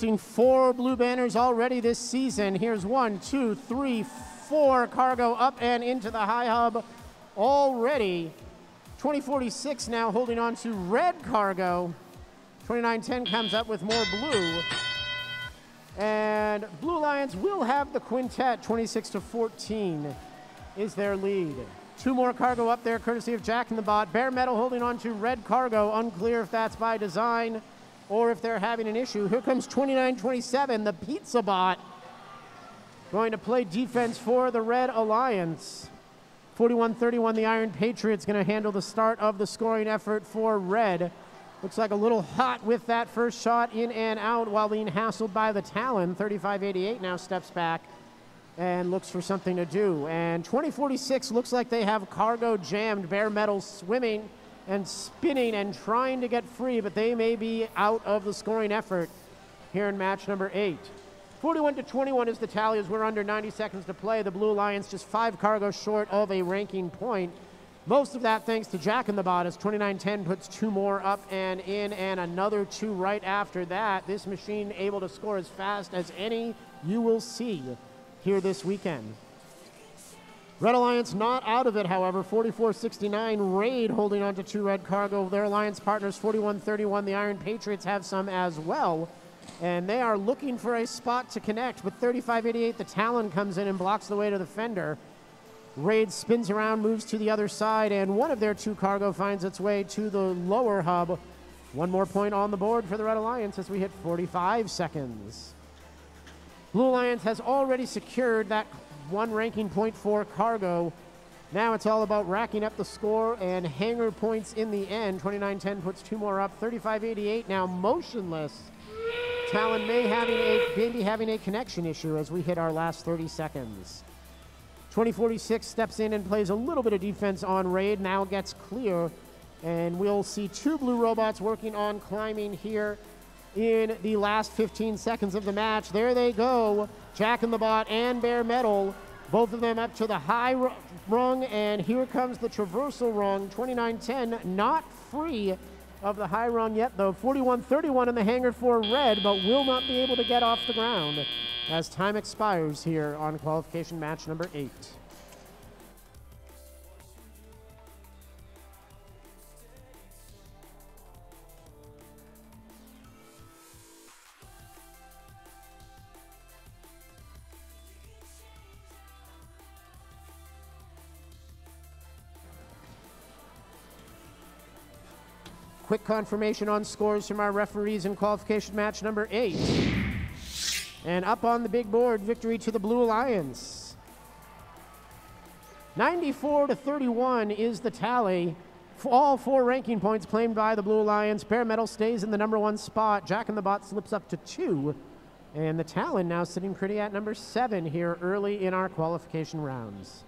Four blue banners already this season. Here's one, two, three, four. Cargo up and into the high hub already. 2046 now holding on to red cargo. 2910 comes up with more blue. And Blue Lions will have the quintet. 26 to 14 is their lead. Two more cargo up there, courtesy of Jack in the Bot. Bear Metal holding on to red cargo. Unclear if that's by design or if they're having an issue. Here comes 2927, the Pizza Bot, going to play defense for the Red Alliance. 41-31, the Iron Patriots going to handle the start of the scoring effort for Red. Looks like a little hot with that first shot in and out while being hassled by the Talon. 35-88 now steps back and looks for something to do. And 2046 looks like they have cargo jammed, Bear Metal swimming and spinning and trying to get free, but they may be out of the scoring effort here in match number eight. 41 to 21 is the tally as we're under 90 seconds to play. The Blue Lions just five cargoes short of a ranking point. Most of that thanks to Jack in the as 2910 puts two more up and in and another two right after that. This machine able to score as fast as any you will see here this weekend. Red Alliance not out of it, however. 44-69, Raid holding on to two red cargo. Their alliance partners 41-31. The Iron Patriots have some as well. And they are looking for a spot to connect. With 35-88, the Talon comes in and blocks the way to the fender. Raid spins around, moves to the other side, and one of their two cargo finds its way to the lower hub. One more point on the board for the Red Alliance as we hit 45 seconds. Blue Alliance has already secured that one ranking point for cargo. Now it's all about racking up the score and hangar points in the end. 29-10 puts two more up. 35-88 now motionless. Talon may having a maybe having a connection issue as we hit our last 30 seconds. 2046 steps in and plays a little bit of defense on Raid. Now gets clear. And we'll see two blue robots working on climbing here in the last 15 seconds of the match. There they go. Jack in the Bot and Bear Metal. Both of them up to the high rung, and here comes the traversal rung. 29-10, not free of the high rung yet, though. 41-31 in the hangar for Red, but will not be able to get off the ground as time expires here on qualification match number eight. Quick confirmation on scores from our referees in qualification match number eight. And up on the big board, victory to the Blue Alliance. 94 to 31 is the tally. All four ranking points claimed by the Blue Alliance. Bear Metal stays in the number one spot. Jack in the Bot slips up to two. And the Talon now sitting pretty at number seven here early in our qualification rounds.